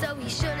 so he should